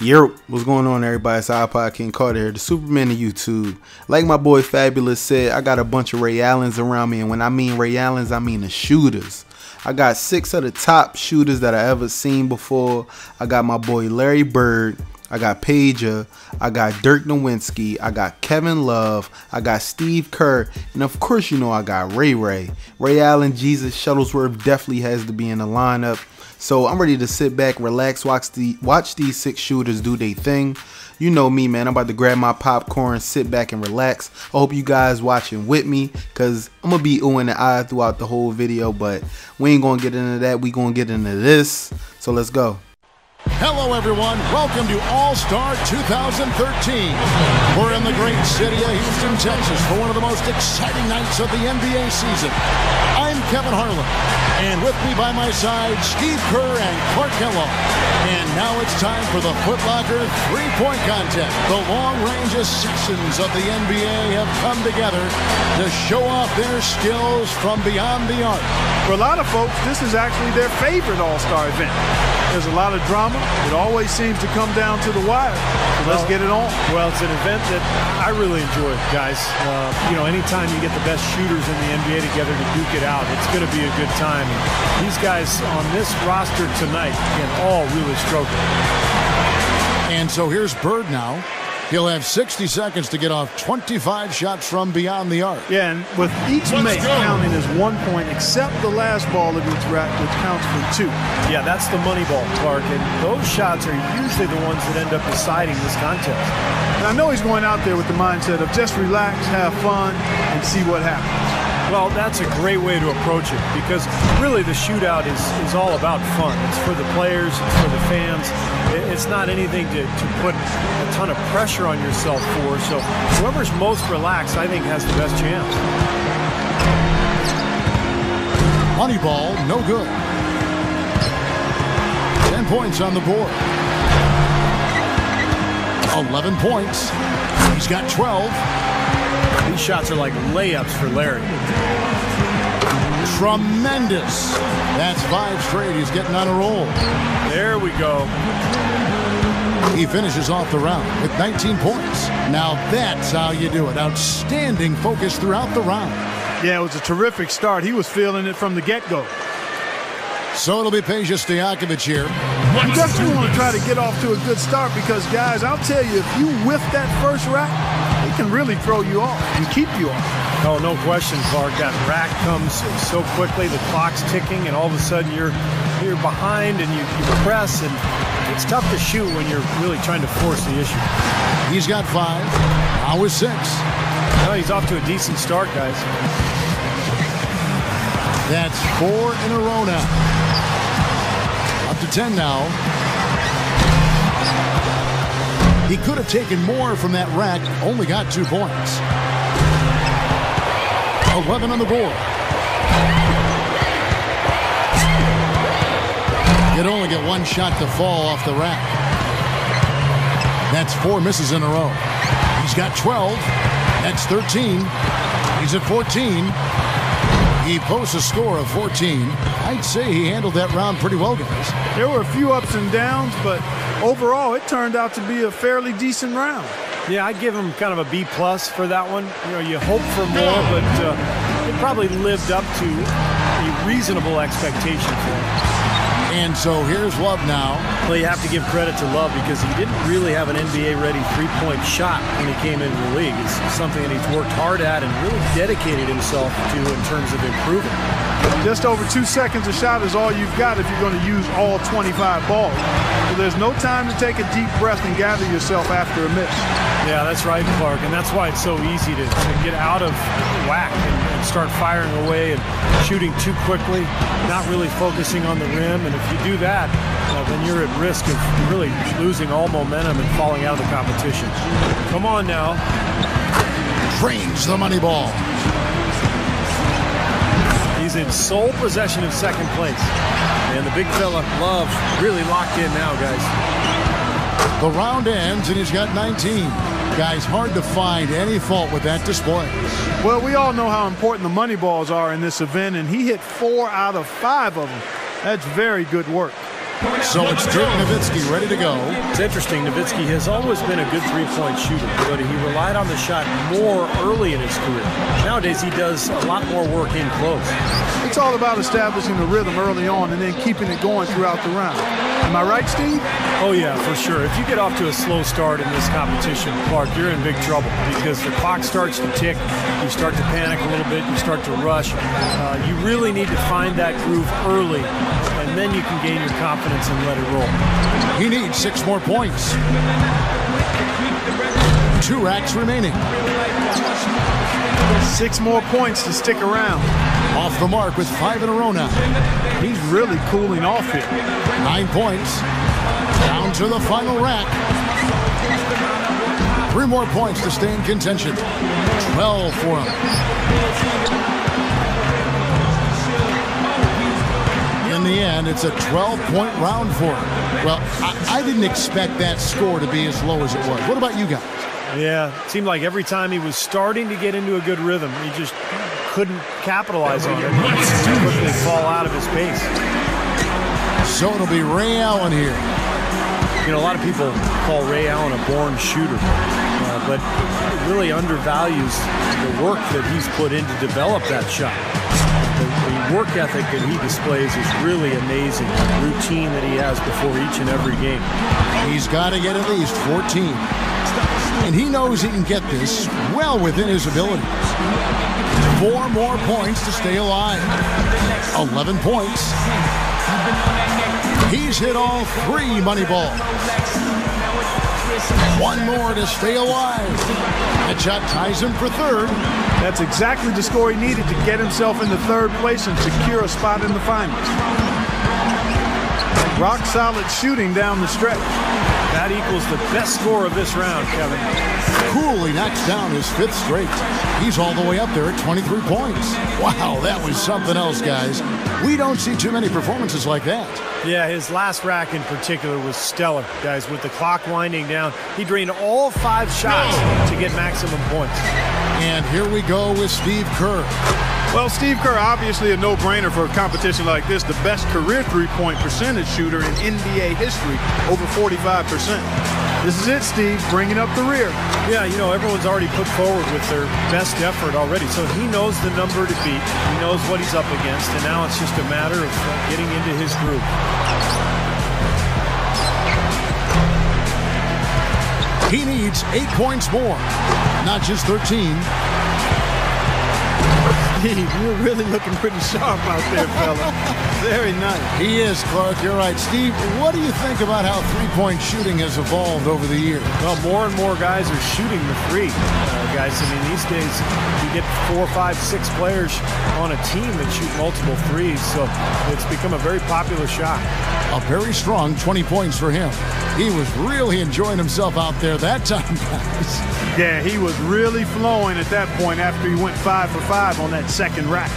Yo, what's going on, everybody? It's iPod King Carter here, the Superman of YouTube. Like my boy Fabolous said, I got a bunch of Ray Allens around me, and when I mean Ray Allens, I mean the shooters. I got six of the top shooters that I ever seen before. I got my boy Larry Bird. I got Peja. I got Dirk Nowitzki. I got Kevin Love. I got Steve Kerr. And of course, you know I got Ray Ray. Ray Allen, Jesus Shuttlesworth definitely has to be in the lineup. So I'm ready to sit back, relax, watch the watch these six shooters do their thing. You know me, man. I'm about to grab my popcorn, sit back and relax. I hope you guys watching with me, cause I'm gonna be oohing and eye throughout the whole video. But we ain't gonna get into that. We gonna get into this. So let's go. Hello, everyone. Welcome to All Star 2013. We're in the great city of Houston, Texas, for one of the most exciting nights of the NBA season. I'm Kevin Harlan, and with me by my side, Steve Kerr and Clark Kellogg. And now it's time for the Footlocker three-point contest. The long-range assassins of the NBA have come together to show off their skills from beyond the arc. For a lot of folks, this is actually their favorite All-Star event. There's a lot of drama. It always seems to come down to the wire. So let's get it on. Well, it's an event that I really enjoy, guys. Uh, you know, anytime you get the best shooters in the NBA together to duke it out, it's going to be a good time. And these guys on this roster tonight can all really stroke it. And so here's Bird now. He'll have 60 seconds to get off 25 shots from beyond the arc. Yeah, and with each make counting as one point, except the last ball of each rack, which counts for two. Yeah, that's the money ball, Clark. And those shots are usually the ones that end up deciding this contest. And I know he's going out there with the mindset of just relax, have fun, and see what happens. Well, that's a great way to approach it because really the shootout is, is all about fun. It's for the players, it's for the fans. It's not anything to, to put a ton of pressure on yourself for. So whoever's most relaxed, I think, has the best chance. Moneyball, no good. 10 points on the board. 11 points. He's got 12. These shots are like layups for Larry. Tremendous. That's five straight. He's getting on a roll. There we go. He finishes off the round with 19 points. Now that's how you do it. Outstanding focus throughout the round. Yeah, it was a terrific start. He was feeling it from the get-go. So it'll be Peja Stojakovic here. You definitely want to try to get off to a good start because, guys, I'll tell you, if you whiff that first rack, can really throw you off and keep you off. Oh, no question, Clark. That rack comes so quickly, the clock's ticking, and all of a sudden you're you're behind and you, you press, and it's tough to shoot when you're really trying to force the issue. He's got five. Now with six. Well, he's off to a decent start, guys. That's four in a row now. Up to 10 now. He could have taken more from that rack, only got two points. 11 on the board. You'd only get one shot to fall off the rack. That's four misses in a row. He's got 12. That's 13. He's at 14. He posts a score of 14. I'd say he handled that round pretty well, guys. There were a few ups and downs, but overall it turned out to be a fairly decent round. Yeah, I'd give him kind of a B plus for that one. You know, you hope for more, but uh, it probably lived up to a reasonable expectation for him. And so here's Love now. Well, you have to give credit to Love because he didn't really have an NBA-ready three-point shot when he came into the league. It's something that he's worked hard at and really dedicated himself to in terms of improving. Just over two seconds a shot is all you've got if you're going to use all 25 balls. So there's no time to take a deep breath and gather yourself after a miss. Yeah, that's right, Clark. And that's why it's so easy to, to get out of whack and, and start firing away and shooting too quickly, not really focusing on the rim. And if you do that, uh, then you're at risk of really losing all momentum and falling out of the competition. Come on now. Trains the money ball. He's in sole possession of second place. And the big fella, Love, really locked in now, guys. The round ends, and he's got 19. Guys, hard to find any fault with that display. Well, we all know how important the money balls are in this event, and he hit four out of five of them. That's very good work. So it's Dirk Nowitzki ready to go. It's interesting. Nowitzki has always been a good three-point shooter, but he relied on the shot more early in his career. Nowadays, he does a lot more work in close. It's all about establishing the rhythm early on and then keeping it going throughout the round. Am I right, Steve? Oh, yeah, for sure. If you get off to a slow start in this competition, Clark, you're in big trouble because the clock starts to tick. You start to panic a little bit. You start to rush. Uh, you really need to find that groove early, and then you can gain your confidence and let it roll. He needs six more points. Two racks remaining. Six more points to stick around. Off the mark with five in a row now. He's really cooling off here. Nine points. Down to the final rack. Three more points to stay in contention. 12 for him. The end, it's a 12-point round for him. Well, I, I didn't expect that score to be as low as it was. What about you guys? Yeah, it seemed like every time he was starting to get into a good rhythm, he just couldn't capitalize on it. He'd quickly fall out of his pace. So it'll be Ray Allen here. You know, a lot of people call Ray Allen a born shooter, uh, but really undervalues the work that he's put in to develop that shot. The, work ethic that he displays is really amazing. The routine that he has before each and every game. He's got to get at least 14. And he knows he can get this well within his abilities. Four more points to stay alive. 11 points. He's hit all three money balls. One more to stay alive. That shot ties him for third. That's exactly the score he needed to get himself into third place and secure a spot in the finals. Rock solid shooting down the stretch. That equals the best score of this round, Kevin. Coolly knocks down his fifth straight. He's all the way up there at 23 points. Wow, that was something else, guys. We don't see too many performances like that. Yeah, his last rack in particular was stellar, guys. With the clock winding down, he drained all five shots to get maximum points. And here we go with Steve Kerr. Well, Steve Kerr, obviously a no-brainer for a competition like this. The best career three-point percentage shooter in NBA history, over 45%. This is it, Steve, bringing up the rear. Yeah, you know, everyone's already put forward with their best effort already, so he knows the number to beat. He knows what he's up against, and now it's just a matter of getting into his groove. He needs eight points more, not just 13. Steve, you're really looking pretty sharp out there, fella. Very nice. He is, Clark. You're right. Steve, what do you think about how three-point shooting has evolved over the years? Well, more and more guys are shooting the three. Uh, guys, I mean, these days you get four, five, six players on a team that shoot multiple threes, so it's become a very popular shot. A very strong 20 points for him. He was really enjoying himself out there that time, guys. Yeah, he was really flowing at that point after he went five for five on that second rack.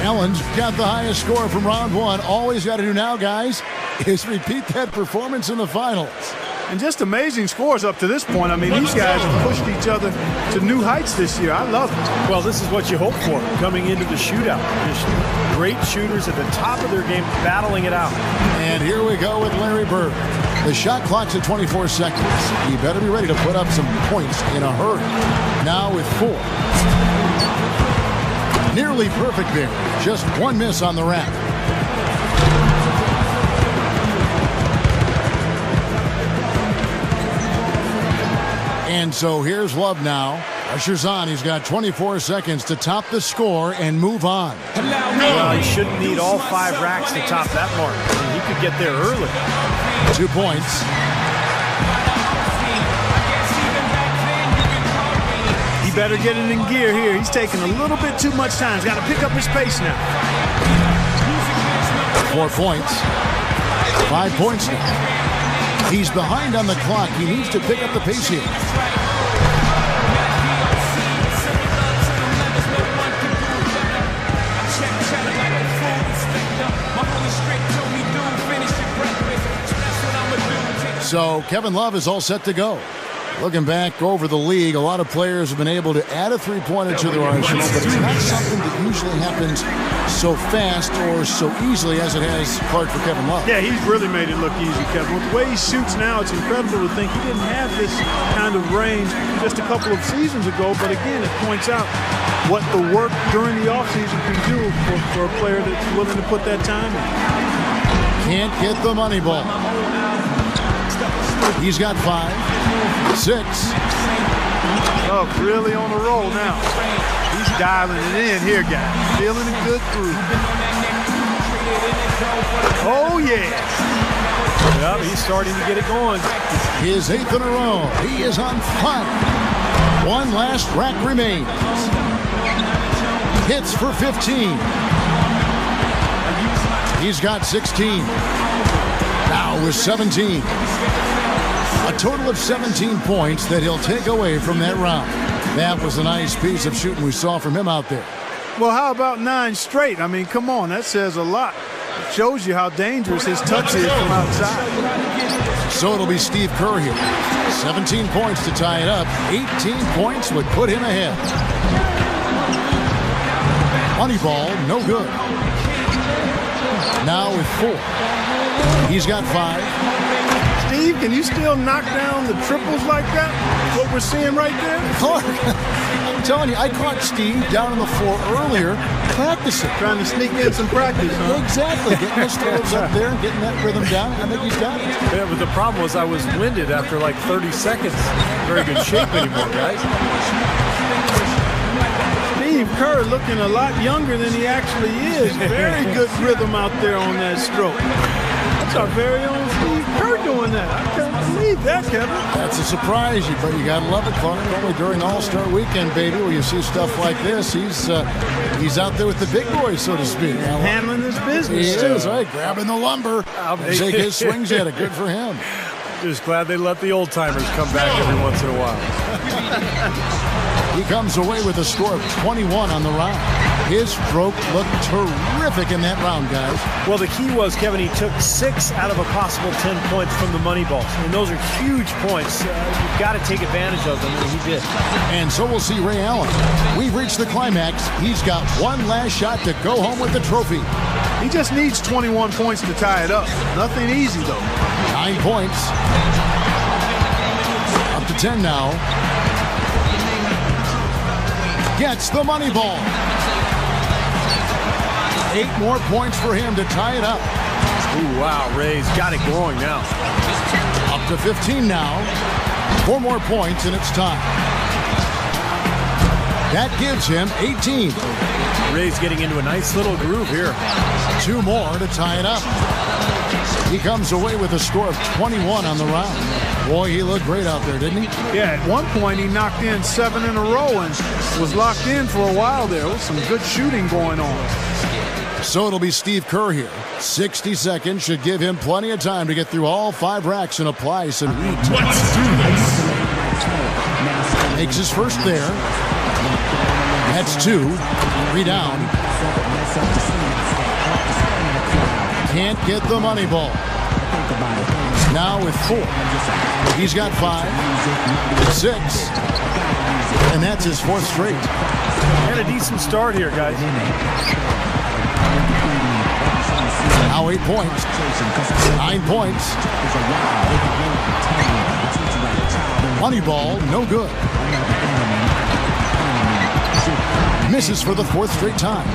Allen's got the highest score from round one. All he's got to do now, guys, is repeat that performance in the finals. And just amazing scores up to this point. I mean, these guys have pushed each other to new heights this year. I love it. Well, this is what you hope for coming into the shootout. Just great shooters at the top of their game battling it out. And here we go with Larry Bird. The shot clock's at 24 seconds. He better be ready to put up some points in a hurry. Now with four. Nearly perfect there. Just one miss on the rack. And so here's Love now. Pressure's on. He's got 24 seconds to top the score and move on. Well, he shouldn't need all five racks to top that mark. I mean, he could get there early. Two points. Better get it in gear here. He's taking a little bit too much time. He's got to pick up his pace now. Four points. Five points now. He's behind on the clock. He needs to pick up the pace here. So Kevin Love is all set to go. Looking back over the league, a lot of players have been able to add a three-pointer to their arsenal, but it's not something that usually happens so fast or so easily as it has Clark for Kevin Love. Yeah, he's really made it look easy, Kevin. With the way he shoots now, it's incredible to think he didn't have this kind of range just a couple of seasons ago. But again, it points out what the work during the offseason can do for, for a player that's willing to put that time in. Can't get the money ball. He's got five, six. Oh, really on the roll now. He's dialing it in here, guys. Feeling a good groove. Oh, yeah. Yeah, he's starting to get it going. His eighth in a row. He is on fire. One last rack remains. Hits for 15. He's got 16. Now with 17. A total of 17 points that he'll take away from that round. That was a nice piece of shooting we saw from him out there. Well, how about nine straight? I mean, come on, that says a lot. It shows you how dangerous his touch is from outside. So it'll be Steve Kerr here. 17 points to tie it up. 18 points would put him ahead. Moneyball, no good. Now with four. He's got five. Steve, can you still knock down the triples like that? What we're seeing right there? Clark, I'm telling you, I caught Steve down on the floor earlier practicing. Trying to sneak in some practice, huh? Exactly. Getting those throws up there and getting that rhythm down. I think he's got it. Yeah, but the problem was I was winded after like 30 seconds. Very good shape anymore, guys. Steve Kerr looking a lot younger than he actually is. Very good rhythm out there on that stroke. That's our very own Steve Kerr doing that. I can't believe that, Kevin. That's a surprise, You but you gotta love it, Clark. Only during All-Star Weekend, baby, where you see stuff like this. He's uh, he's out there with the big boys, so to speak. Handling his He business. is, too. right? Grabbing the lumber. Take his swings at it. Good for him. Just glad they let the old timers come back every once in a while. He comes away with a score of 21 on the round. His stroke looked terrific in that round, guys. Well, the key was, Kevin, he took six out of a possible 10 points from the money balls. And those are huge points. Uh, you've got to take advantage of them, and he did. And so we'll see Ray Allen. We've reached the climax. He's got one last shot to go home with the trophy. He just needs 21 points to tie it up. Nothing easy, though. Nine points. Up to 10 now. Gets the money ball. Eight more points for him to tie it up. Ooh, wow, Ray's got it going now. Up to 15 now. Four more points and it's time. That gives him 18. Ray's getting into a nice little groove here. Two more to tie it up. He comes away with a score of 21 on the round. Boy, he looked great out there, didn't he? Yeah, at one point he knocked in seven in a row and was locked in for a while there. With some good shooting going on. So it'll be Steve Kerr here. 60 seconds should give him plenty of time to get through all five racks and apply some heat. Let's do this. Makes his first there. That's two. Three down. Can't get the money ball. Now with four. He's got five, six, and that's his fourth straight. And a decent start here, guys. Now eight points, nine points. Money ball, no good. Misses for the fourth straight time.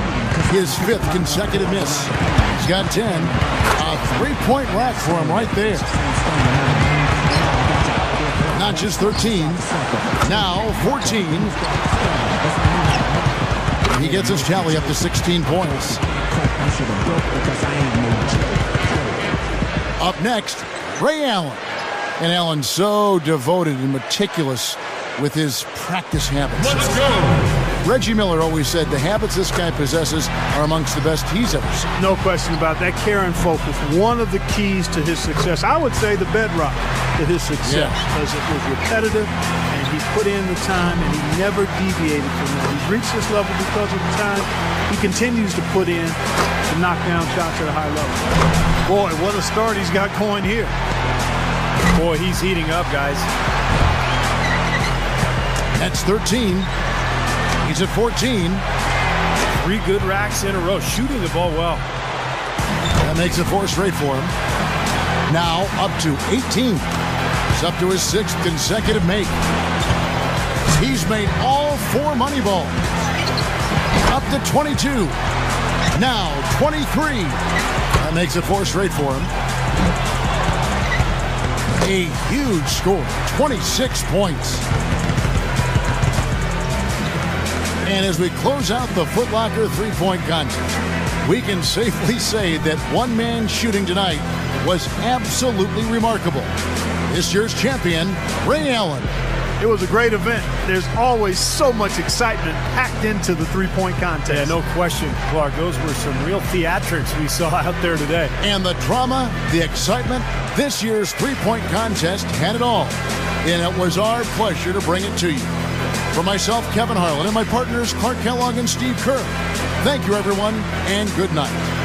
His fifth consecutive miss. He's got 10. A three-point rack for him right there. Not just 13. Now 14. He gets his tally up to 16 points. Up next, Ray Allen. And Allen's so devoted and meticulous with his practice habits. Let's go. Reggie Miller always said the habits this guy possesses are amongst the best he's ever seen. No question about that. Care and focus, one of the keys to his success. I would say the bedrock to his success Yeah. because it was repetitive and he put in the time and he never deviated from that. He's reached this level because of the time he continues to put in to knock down shots at a high level. Boy, what a start he's got going here. Boy, he's heating up, guys. That's 13. He's at 14. three good racks in a row, shooting the ball well. That makes it four straight for him. Now up to 18. He's up to his sixth consecutive make. He's made all four money balls. Up to 22. Now 23. That makes it four straight for him. A huge score, 26 points. And as we close out the Footlocker three-point contest, we can safely say that one man shooting tonight was absolutely remarkable. This year's champion, Ray Allen. It was a great event. There's always so much excitement packed into the three-point contest. Yeah, no question, Clark. Those were some real theatrics we saw out there today. And the drama, the excitement, this year's three-point contest had it all. And it was our pleasure to bring it to you. For myself, Kevin Harlan, and my partners, Clark Kellogg and Steve Kerr, thank you, everyone, and good night.